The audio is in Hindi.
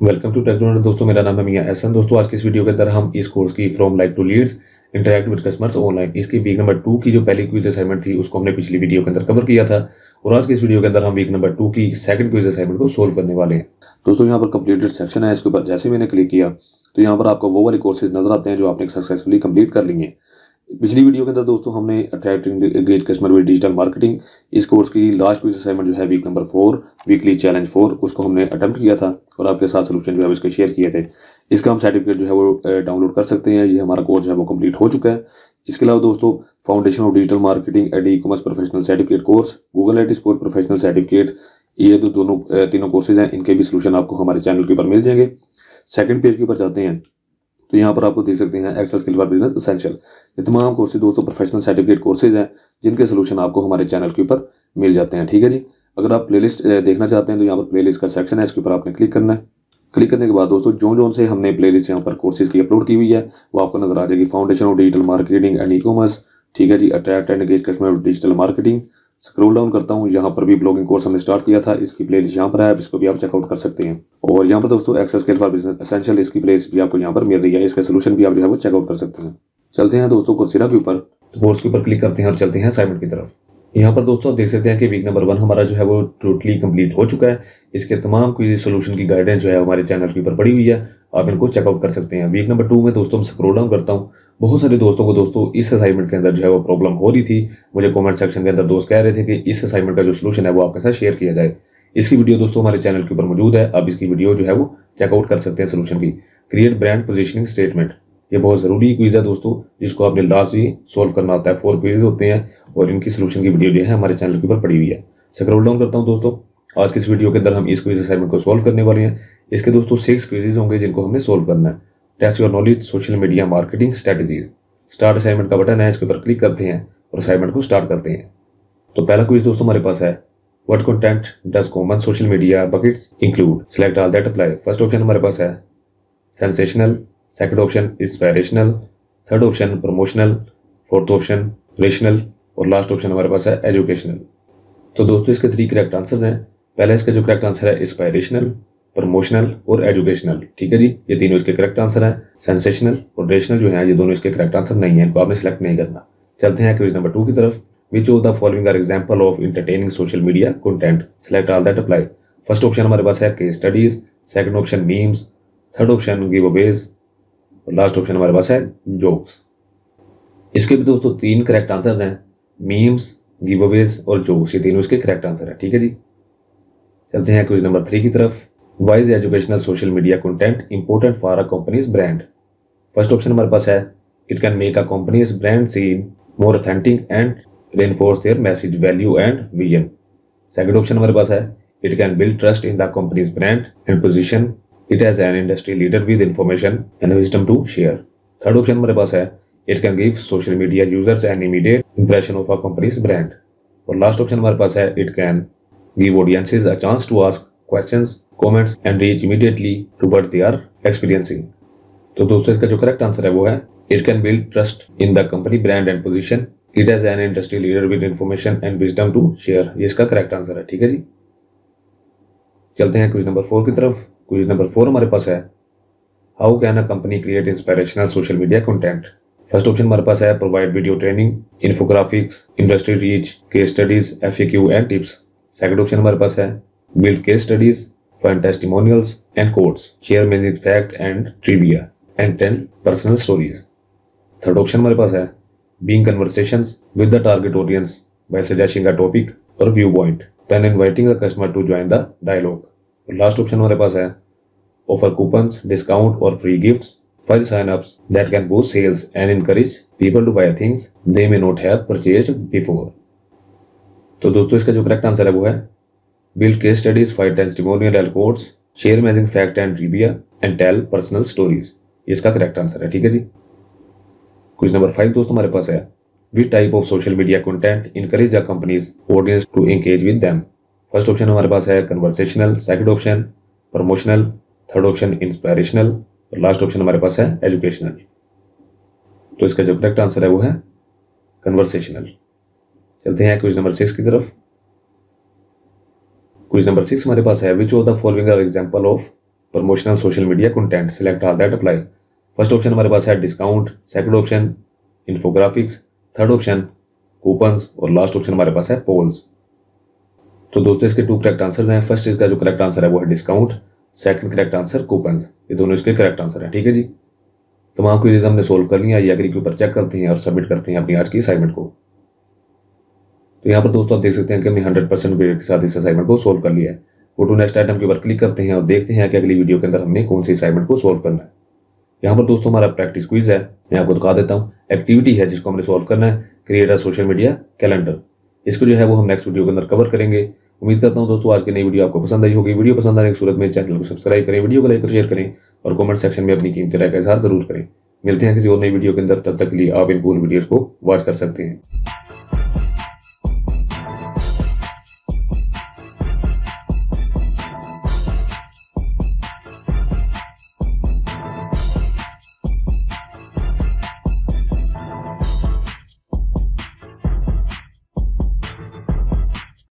वेलकम टू टेक्नोलॉजी दोस्तों, मेरा नाम है मियाँ एहसन दोस्तों, आज की इस वीडियो के अंदर हम इस कोर्स की from like to leads interact with customers online इसकी वीक नंबर टू की जो पहली क्विज असाइनमेंट थी, उसको हमने पिछली वीडियो के अंदर कवर किया था। और आज की इस वीडियो के अंदर हम वीक नंबर टू की सेकंड क्विज असाइनमेंट को सोल्व करने वाले हैं। दोस्तों, यहाँ पर कंप्लीटेड सेक्शन है। इसके ऊपर जैसे मैंने क्लिक किया तो यहाँ पर आपको वो वाले कोर्सेज नज़र आते हैं जो आपने सक्सेसफुली कंप्लीट कर लिए हैं। पिछली वीडियो के अंदर दोस्तों हमने attracting engage customer with digital marketing इस कोर्स की लास्ट क्विज असाइनमेंट जो है week number four weekly challenge four उसको हमने अटैम्प्ट किया था और आपके साथ सोल्यूशन जो है इसके शेयर किए थे। इसका हम सर्टिफिकेट जो है वो डाउनलोड कर सकते हैं। ये हमारा कोर्स है वो कंप्लीट हो चुका है। इसके अलावा दोस्तों foundation of digital marketing and e commerce professional certificate course Google ad sport professional certificate ये दोनों तीनों कोर्सेज हैं। इनके भी सोल्यूशन आपको हमारे चैनल के ऊपर मिल जाएँगे। सेकंड पेज के ऊपर जाते हैं। तो यहाँ पर आपको देख सकते हैं Excel skill for business essential ये तमाम कोर्सेज दोस्तों प्रोफेशनल सर्टिफिकेट कोर्सेज हैं, जिनके सोल्यूशन आपको हमारे चैनल के ऊपर मिल जाते हैं, ठीक है जी? अगर आप प्लेलिस्ट देखना चाहते हैं तो यहाँ पर प्लेलिस्ट का सेक्शन है, इसके ऊपर आपने क्लिक करना है। क्लिक करने के बाद दोस्तों जो जो से हमने प्ले लिस्ट यहाँ पर कोर्सेज की अपलोड की हुई है। वो आपको नज़र आ जाएगी foundation of digital marketing and e commerce ठीक है जी? Attract and engage customer digital marketing scroll down करता हूँ, यहाँ पर भी ब्लॉगिंग कोर्स हमने स्टार्ट किया था, इसकी प्लेलिस्ट यहाँ पर है इसको भी आप चेकआउट कर सकते हैं। और यहाँ पर दोस्तों access care for business essential इसकी प्लेस भी आपको यहाँ पर मिल रही है, इसका सोल्यूशन भी आप जो है वो चेकआउट कर सकते हैं। चलते हैं दोस्तों कोर्सिरा के ऊपर। तो कोर्स के ऊपर क्लिक करते हैं और चलते हैं असाइनमेंट की तरफ़। यहाँ पर दोस्तों देख सकते हैं कि वीक नंबर वन हमारा जो है वो टोटली कंप्लीट हो चुका है। इसके तमाम कोई सोल्यूशन की गाइडेंस जो है हमारे चैनल के ऊपर पड़ी हुई है। आप इनको चेकआउट कर सकते हैं। वीक नंबर टू में दोस्तों स्क्रोल डाउन करता हूँ। बहुत सारे दोस्तों को दोस्तों इस असाइनमेंट के अंदर जो है वो प्रॉब्लम हो रही थी। मुझे कमेंट सेक्शन के अंदर दोस्त कह रहे थे कि इस असाइनमेंट का जो सोल्यूशन है वो आपके साथ शेयर किया जाए। इसकी वीडियो दोस्तों हमारे चैनल के ऊपर मौजूद है। आप इसकी वीडियो जो है वो चेकआउट कर सकते हैं सोल्यूशन की। क्रिएट ब्रांड पोजिशनिंग स्टेटमेंट ये बहुत ज़रूरी क्विज है दोस्तों, जिसको आपने लास्ट भी सोल्व करना होता है। फोर क्विज होते हैं और इनकी सोल्यूशन की वीडियो जो है हमारे चैनल के ऊपर पड़ी हुई है। स्क्रॉल डाउन करता हूँ दोस्तों। आज की इस वीडियो के अंदर हम इस क्विज असाइनमेंट को सोल्व करने वाले हैं। इसके दोस्तों सिक्स क्विजेज होंगे जिनको हमने सोल्व करना है। Test your knowledge social media marketing strategies start assignment का बटन है, इसके ऊपर क्लिक करते हैं और असाइनमेंट को स्टार्ट करते हैं। तो पहला क्विज दोस्तों हमारे पास है। What content does common social media buckets include select all that apply first option हमारे पास है। Sensational second option inspirational third option promotional fourth option rational और लास्ट ऑप्शन हमारे पास है एजुकेशनल तो दोस्तों, इसके थ्री करेक्ट आंसर्स हैं। पहले इसका जो करेक्ट आंसर है इंस्पायरेशनल प्रमोशनल और एजुकेशनल ठीक है जी? ये तीनों इसके करेक्ट आंसर हैं। सेंसेशनल और रेशनल जो है, ये दोनों इसके करेक्ट आंसर नहीं है। इनको आपने सेलेक्ट नहीं करना। चलते हैं क्वेश्चन नंबर टू की तरफ़। Which of the following are example of entertaining social media content select all that apply first option हमारे पास है case studies second option memes third option giveaways और लास्ट ऑप्शन हमारे पास है जोक्स इसके भी दोस्तों तीन करेक्ट आंसर हैं. मीम्स गिव और जोक्स ये तीनों इसके करेक्ट आंसर है. ठीक है जी? चलते हैं क्वेश्चन नंबर थ्री की तरफ़. Why's educational social media content important for a company's brand first option हमारे पास है it can make a company's brand seen more authentic and reinforce their message value and vision second option हमारे पास है it can build trust in the company's brand and position it has an industry leader with information and wisdom to share third option हमारे पास है। It can give social media users an immediate impression of a company's brand और लास्ट ऑप्शन हमारे पास है। It can give audiences a chance to ask questions comments and reach immediately to what they are experiencing तो दोस्तों, इसका जो करेक्ट आंसर है वो है it can build trust in the company brand and position it as an industry leader with information and wisdom to share ये इसका करेक्ट आंसर है। ठीक है जी? चलते हैं क्वेश्चन नंबर फोर की तरफ़। क्वेश्चन नंबर फोर हमारे पास है। How can a company create inspirational social media content first option हमारे पास है provide video training infographics industry reach case studies FAQ and tips second option हमारे पास है build case studies for testimonials and courts chairman in fact and trivia and tell personal stories third option हमारे पास है being conversation with the target audience by suggesting a topic और viewpoint then inviting the customer to join the dialogue और लास्ट ऑप्शन हमारे पास है ऑफ़र कूपन डिस्काउंट और free gift for sign that can boost sales and encourage people to buy things they may not have तो दोस्तों, इसका जो करेक्ट आंसर है वो है build case studies five ten testimonial courts share amazing fact and Rebia and tell personal stories इसका करेक्ट आंसर है, ठीक है जी? क्वेश्चन नंबर फाइव दोस्तों, हमारे पास है with type of social media content encourage the companies audience to engage with them first option हमारे पास है conversational second option promotional third option inspirational और लास्ट ऑप्शन हमारे पास है एजुकेशनल तो इसका जो करेक्ट आंसर है वो है कन्वर्सेशनल चलते हैं क्वेश्चन नंबर सिक्स की तरफ़. क्विज नंबर सिक्स हमारे पास है which of the following are example of promotional social media content select all that apply first option हमारे पास है discount second option infographics third option coupons और लास्ट ऑप्शन हमारे पास है पोल्स तो दोस्तों, इसके टू करेक्ट आंसर हैं। फ़र्स्ट इसका जो करेक्ट आंसर है, वो है discount second correct answer coupon ये दोनों इसके करेक्ट आंसर है, ठीक है जी? तमाम क्विजेज हमने सोल्व कर लिया ये अगली के ऊपर चेक करते हैं और सबमिट करते हैं अपनी आज की असाइनमेंट को। तो यहाँ पर दोस्तों आप देख सकते हैं कि हमने हंड्रेड परसेंट के साथ इस असाइनमेंट को सोल्व कर लिया है। वो टू नेक्स्ट आइटम के ऊपर क्लिक करते हैं और देखते हैं कि अगली वीडियो के अंदर हमने कौन सी असाइनमेंट को सोल्व करना है। यहाँ पर दोस्तों हमारा प्रैक्टिस क्विज है। मैं आपको दिखा देता हूँ। एक्टिविटी है जिसको हमने सोल्व करना है। Create a social media calendar इसको जो है वो हम नेक्स्ट वीडियो के अंदर कवर करेंगे। उम्मीद करता हूँ दोस्तों, आज की नई वीडियो आपको पसंद आई होगी। वीडियो पसंद आने की सूरत में चैनल को सब्सक्राइब करें वीडियो को लाइक और शेयर करें और कमेंट सेक्शन में अपनी कीमती राय का इजहार ज़रूर करें। मिलते हैं किसी और नई वीडियो के अंदर। तब तक के लिए आप इन पूर्ण वीडियोज़ को वॉच कर सकते हैं।